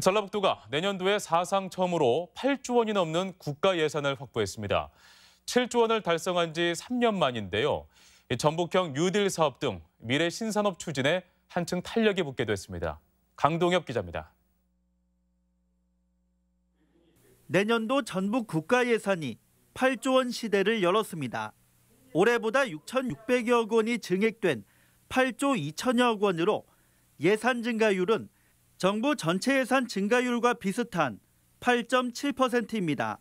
전라북도가 내년도에 사상 처음으로 8조 원이 넘는 국가 예산을 확보했습니다. 7조 원을 달성한 지 3년 만인데요. 전북형 뉴딜 사업 등 미래 신산업 추진에 한층 탄력이 붙게 됐습니다. 강동엽 기자입니다. 내년도 전북 국가 예산이 8조 원 시대를 열었습니다. 올해보다 6,600여억 원이 증액된 8조 2천여억 원으로 예산 증가율은 정부 전체 예산 증가율과 비슷한 8.7%입니다.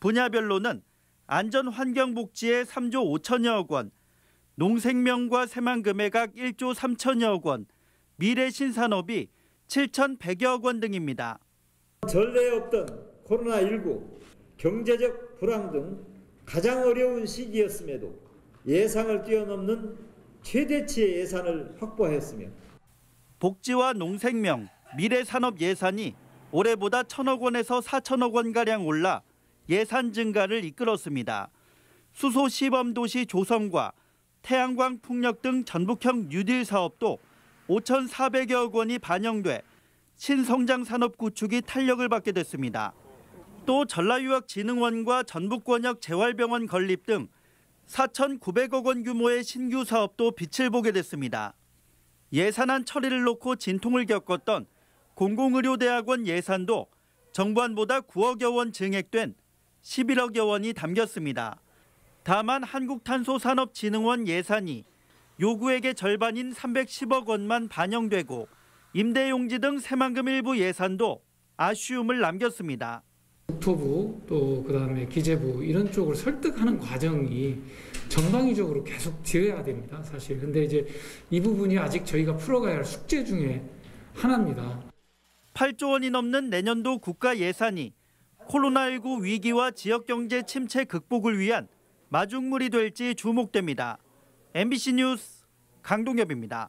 분야별로는 안전환경복지에 3조 5천여억 원, 농생명과 새만금에 각 1조 3천여억 원, 미래신산업이 7,100여억 원 등입니다. 전례 없던 코로나19 경제적 불황 등 가장 어려운 시기였음에도 예상을 뛰어넘는 최대치의 예산을 확보하였으며 복지와 농생명, 미래산업 예산이 올해보다 천억 원에서 4천억 원가량 올라 예산 증가를 이끌었습니다. 수소 시범도시 조성과 태양광 풍력 등 전북형 뉴딜 사업도 5,400여억 원이 반영돼 신성장 산업 구축이 탄력을 받게 됐습니다. 또 전라유학진흥원과 전북권역 재활병원 건립 등 4,900억 원 규모의 신규 사업도 빛을 보게 됐습니다. 예산안 처리를 놓고 진통을 겪었던 공공의료대학원 예산도 정부안보다 9억여 원 증액된 11억여 원이 담겼습니다. 다만 한국탄소산업진흥원 예산이 요구액의 절반인 310억 원만 반영되고 임대용지 등 새만금 일부 예산도 아쉬움을 남겼습니다. 국토부 또 그다음에 기재부 이런 쪽을 설득하는 과정이 전방위적으로 계속 되어야 됩니다. 사실. 근데 이제 이 부분이 아직 저희가 풀어가야 할 숙제 중에 하나입니다. 8조 원이 넘는 내년도 국가 예산이 코로나19 위기와 지역 경제 침체 극복을 위한 마중물이 될지 주목됩니다. MBC 뉴스 강동엽입니다.